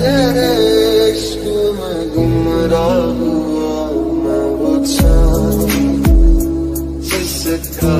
तेरे इश्क में गुमराह हुआ मैं वो चाहूँ जिसका